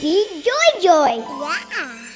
baby Joy Joy. Yeah.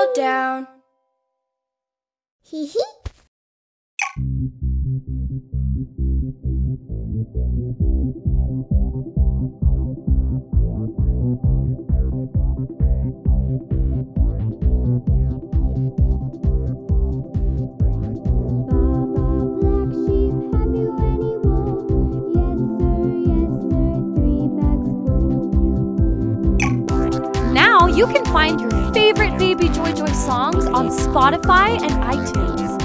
fall down. Hee hee. Thank you. You can find your favorite Baby Joy Joy songs on Spotify and iTunes.